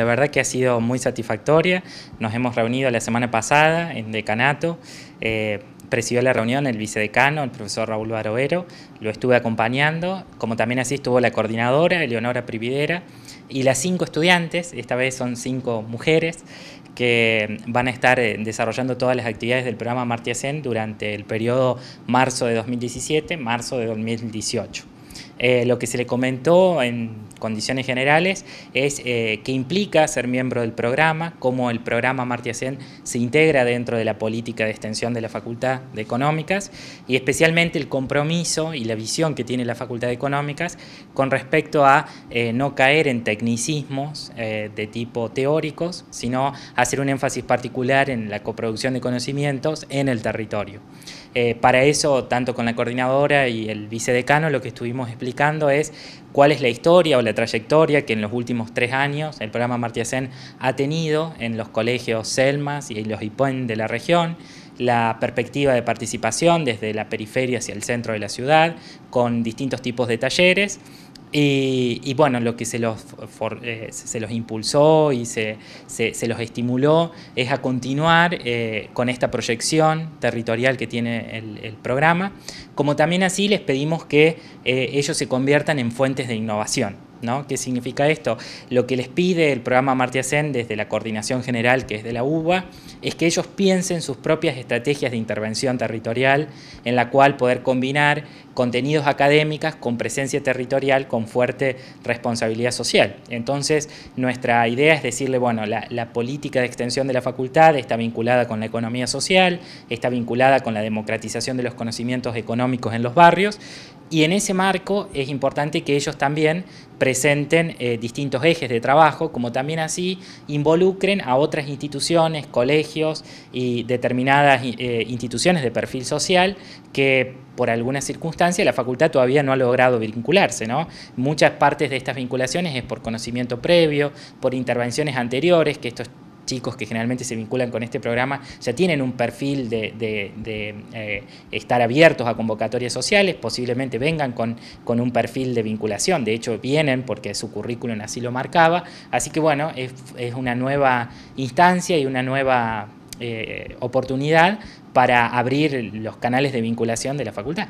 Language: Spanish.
La verdad que ha sido muy satisfactoria. Nos hemos reunido la semana pasada en decanato. Eh, presidió la reunión el vicedecano, el profesor Raúl Barovero, lo estuve acompañando, como también así estuvo la coordinadora, Eleonora Prividera, y las cinco estudiantes, esta vez son cinco mujeres, que van a estar eh, desarrollando todas las actividades del programa Martiacén durante el periodo marzo de 2017, marzo de 2018. Eh, lo que se le comentó en condiciones generales es eh, qué implica ser miembro del programa, cómo el programa Martiacén se integra dentro de la política de extensión de la Facultad de Económicas y especialmente el compromiso y la visión que tiene la Facultad de Económicas con respecto a eh, no caer en tecnicismos de tipo teóricos, sino hacer un énfasis particular en la coproducción de conocimientos en el territorio. para eso, tanto con la coordinadora y el vicedecano, lo que estuvimos explicando es cuál es la historia o la trayectoria que en los últimos tres años el programa Martiacén ha tenido en los colegios Selmas y los IPOEN de la región, la perspectiva de participación desde la periferia hacia el centro de la ciudad, con distintos tipos de talleres, y, bueno, lo que se los, eh, se los impulsó y se, se, los estimuló es a continuar eh, con esta proyección territorial que tiene el, programa, como también así les pedimos que eh, ellos se conviertan en fuentes de innovación. ¿No? ¿Qué significa esto? Lo que les pide el programa Martiacén desde la coordinación general, que es de la UBA, es que ellos piensen sus propias estrategias de intervención territorial, en la cual poder combinar contenidos académicos con presencia territorial, con fuerte responsabilidad social. Entonces, nuestra idea es decirle, bueno, la política de extensión de la facultad está vinculada con la economía social, está vinculada con la democratización de los conocimientos económicos en los barrios, y en ese marco es importante que ellos también presenten eh, distintos ejes de trabajo, como también así involucren a otras instituciones, colegios y determinadas eh, instituciones de perfil social que por alguna circunstancia la facultad todavía no ha logrado vincularse. ¿no? Muchas partes de estas vinculaciones es por conocimiento previo, por intervenciones anteriores, que esto chicos que generalmente se vinculan con este programa ya tienen un perfil de, eh, estar abiertos a convocatorias sociales, posiblemente vengan con, con, un perfil de vinculación, de hecho vienen porque su currículum así lo marcaba, así que bueno, es, una nueva instancia y una nueva eh, oportunidad para abrir los canales de vinculación de la facultad.